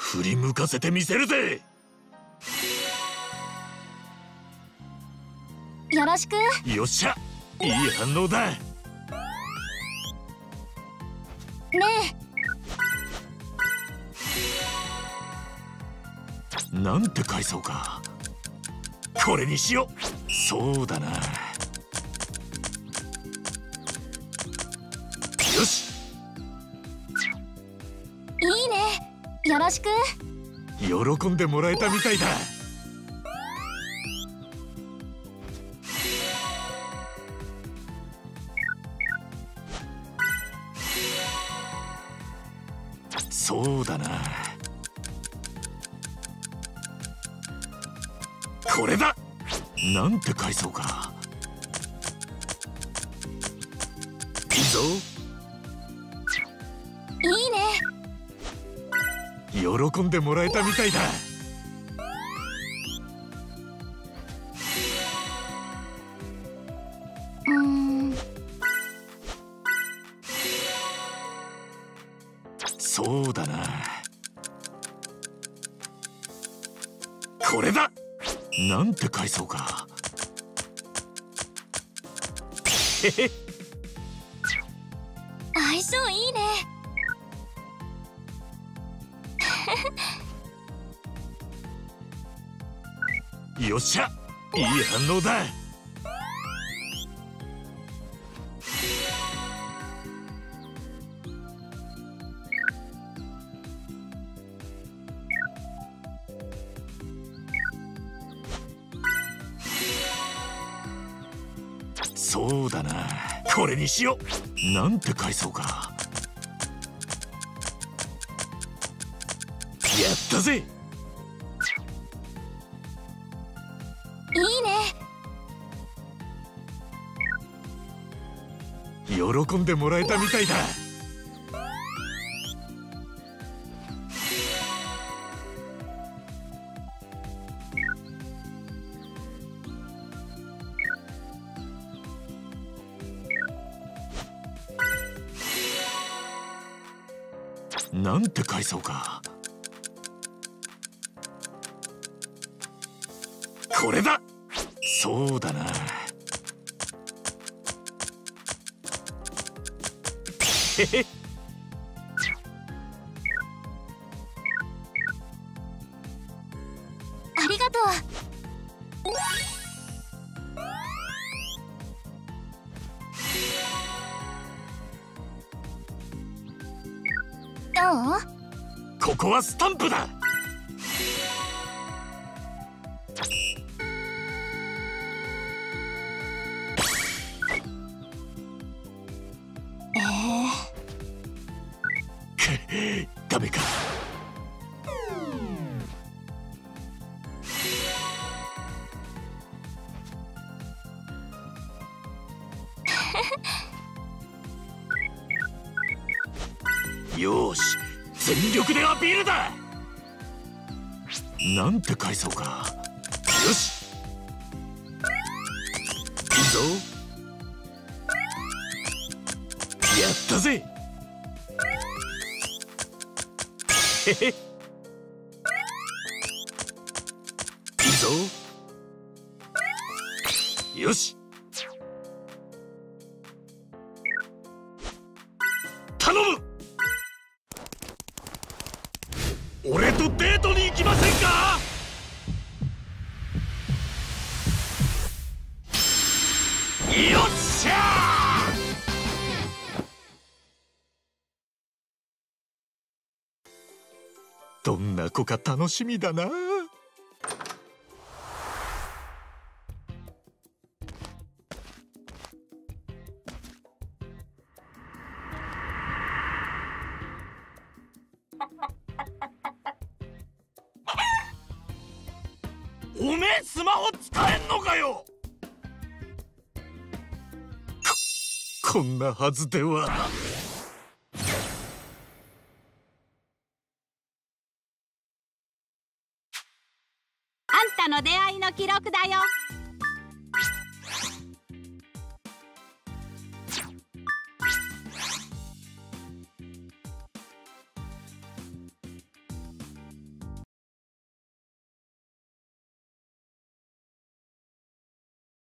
振り向かせてみせるぜ！よろしく。よっしゃ！いい反応だ！ねえ。なんて返そうか。これにしよう。そうだなよろしく。喜んでもらえたみたいだ。そうだな。これだ。なんて返そうか。いいぞいいね。喜んでもらえたみたいだ。うーん。そうだな。これだ。なんて返そうか。へ へ相性いいね よっしゃいい反応だ。そうだな。これにしよう。なんて返そうか。やったぜ。いいね。喜んでもらえたみたいだ。なんて返そうかこれだ。そうだな。へへ。ありがとう。どう？ここはスタンプだダメか。よし全力でアピールだ。なんて返そうか。よし。いいぞ。やったぜ。よし。頼む。俺とデートに行きませんか？よっしゃどんな子か楽しみだなおめえスマホ使えんのかよここんなはずでは。たの出会いの記録だよ。